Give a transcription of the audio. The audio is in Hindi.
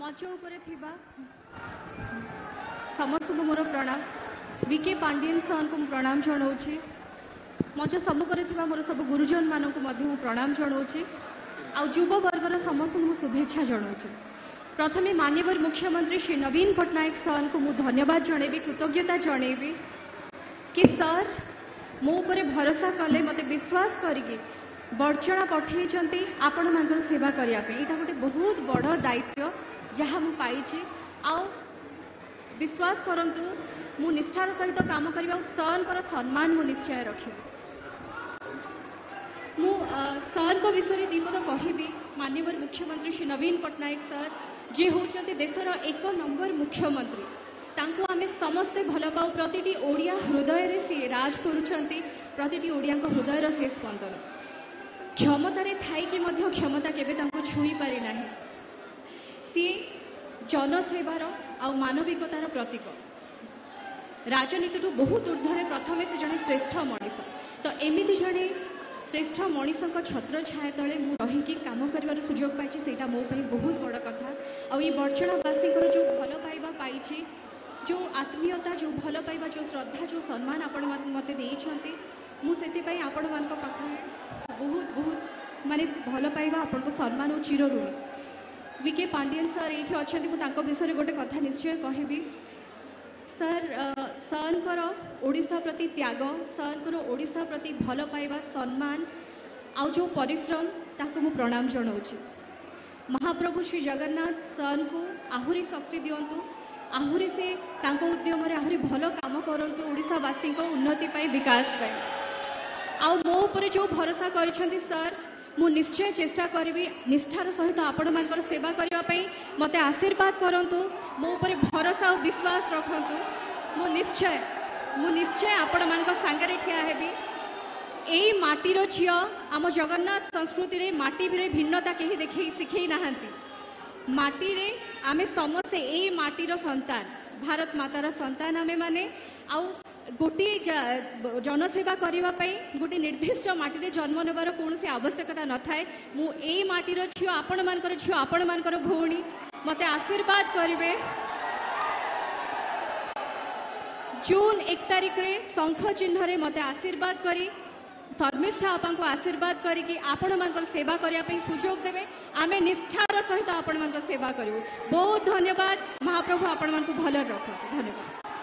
ମଞ୍ଚ ଉପରେ ଥିବା ସମସ୍ତଙ୍କୁ ମୋର ପ୍ରଣାମ ବିକେ ପାଣ୍ଡିଆନ୍ ସାର୍ଙ୍କୁ ମୁଁ ପ୍ରଣାମ ଜଣାଉଛି ମଞ୍ଚ ସମ୍ମୁଖରେ ଥିବା ମୋର ସବୁ ଗୁରୁଜନମାନଙ୍କୁ ମଧ୍ୟ ମୁଁ ପ୍ରଣାମ ଜଣାଉଛି ଆଉ ଯୁବବର୍ଗର ସମସ୍ତଙ୍କୁ ମୁଁ ଶୁଭେଚ୍ଛା ଜଣାଉଛି ପ୍ରଥମେ ମାନ୍ୟବର ମୁଖ୍ୟମନ୍ତ୍ରୀ ଶ୍ରୀ ନବୀନ ପଟ୍ଟନାୟକ ସାର୍ଙ୍କୁ ମୁଁ ଧନ୍ୟବାଦ ଜଣାଇବି କୃତଜ୍ଞତା ଜଣାଇବି କି ସାର୍ ମୋ ଉପରେ ଭରସା କଲେ ମୋତେ ବିଶ୍ୱାସ କରିକି ବଡ଼ଚଣା ପଠାଇଛନ୍ତି ଆପଣମାନଙ୍କର ସେବା କରିବା ପାଇଁ ଏଇଟା ଗୋଟେ ବହୁତ ବଡ଼ ଦାୟିତ୍ୱ जहाँ मुझे आ विश्वास करूँ मु सहित काम कर सन सम्मान मु निश्चय रख मु सन विषय दिपद कह मानव मुख्यमंत्री श्री नवीन पट्टनायक सर जी हूं देशर एक नंबर मुख्यमंत्री आम समस्ते भल पाऊ प्रति हृदय से राज करतीड़िया हृदय से स्पंदन क्षमत थी क्षमता केवे छुई पारिना सी জনসেবার আনবিকতার প্রতীক রাজনীতিঠু বহু ঊর্ধ্বরে প্রথমে সে জন শ্রেষ্ঠ মনিষ তো এমিতি জনে শ্রেষ্ঠ মনিষক ছত্রছায়া তলে মু রহিকি কাম করবার সুযোগ পাইছি সেইটা মো বহুত বড় কথা আর্চনাবাসীকর যে ভাল পাইবা পাইছি যে আত্মীয়তা যে ভাল পাইবা যে শ্রদ্ধা যে সম্মান আপন মতো দিয়েছেন মু সেপাই আপন পাখে বহুত বহুত মানে ভাল পাইবা আপনার সম্মান ও চিরঋণী विके पांडियन सर ये अच्छा मुझे विषय गोटे कथा निश्चय कह सर सर ओडा प्रति त्याग सर ओडा प्रति भल पाइबा सम्मान आउ जो पिश्रम ताको मु प्रणाम जनाऊँ महाप्रभु श्री जगन्नाथ सर को आहरी शक्ति दिंतु आहरी से उद्यम आहरी भल कम करसी उन्नति विकास आउ मो जो भरोसा कर सर ମୁଁ ନିଶ୍ଚୟ ଚେଷ୍ଟା କରିବି ନିଷ୍ଠାର ସହିତ ଆପଣମାନଙ୍କର ସେବା କରିବା ପାଇଁ ମୋତେ ଆଶୀର୍ବାଦ କରନ୍ତୁ ମୋ ଉପରେ ଭରସା ଓ ବିଶ୍ୱାସ ରଖନ୍ତୁ ମୁଁ ନିଶ୍ଚୟ ମୁଁ ନିଶ୍ଚୟ ଆପଣମାନଙ୍କ ସାଙ୍ଗରେ ଠିଆ ହେବି ଏଇ ମାଟିର ଝିଅ ଆମ ଜଗନ୍ନାଥ ସଂସ୍କୃତିରେ ମାଟିରେ ଭିନ୍ନତା କେହି ଦେଖେଇ ଶିଖେଇ ନାହାନ୍ତି ମାଟିରେ ଆମେ ସମସ୍ତେ ଏଇ ମାଟିର ସନ୍ତାନ ଭାରତ ମାତାର ସନ୍ତାନ ଆମେମାନେ ଆଉ ଗୋଟିଏ ଜନସେବା କରିବା ପାଇଁ ଗୋଟିଏ ନିର୍ଦ୍ଦିଷ୍ଟ ମାଟିରେ ଜନ୍ମ ନେବାର କୌଣସି ଆବଶ୍ୟକତା ନଥାଏ ମୁଁ ଏଇ ମାଟିର ଝିଅ ଆପଣମାନଙ୍କର ଝିଅ ଆପଣମାନଙ୍କର ଭଉଣୀ ମୋତେ ଆଶୀର୍ବାଦ କରିବେ ଜୁନ ଏକ ତାରିଖରେ ଶଙ୍ଖ ଚିହ୍ନରେ ମୋତେ ଆଶୀର୍ବାଦ କରି ଶର୍ମିଷ୍ଠା ବାପାଙ୍କୁ ଆଶୀର୍ବାଦ କରିକି ଆପଣମାନଙ୍କର ସେବା କରିବା ପାଇଁ ସୁଯୋଗ ଦେବେ ଆମେ ନିଷ୍ଠାର ସହିତ ଆପଣମାନଙ୍କ ସେବା କରିବୁ ବହୁତ ଧନ୍ୟବାଦ ମହାପ୍ରଭୁ ଆପଣମାନଙ୍କୁ ଭଲରେ ରଖନ୍ତୁ ଧନ୍ୟବାଦ